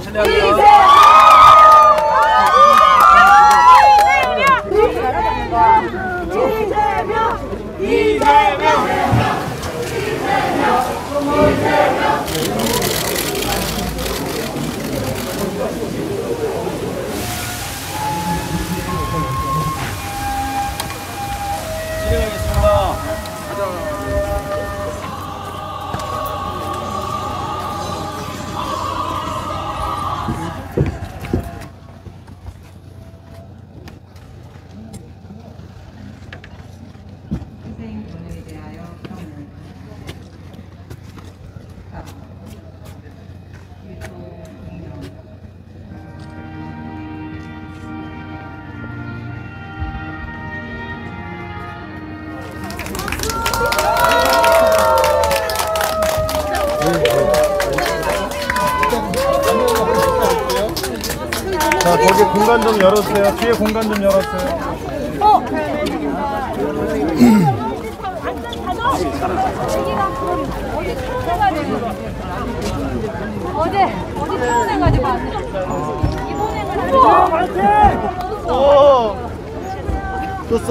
자, 자, 거기 공간 좀 열어주세요. 뒤에 공간 좀 열어주세요. 어 어디 퇴원해가지고 왔어. 입원해가지고. 오! 떴어?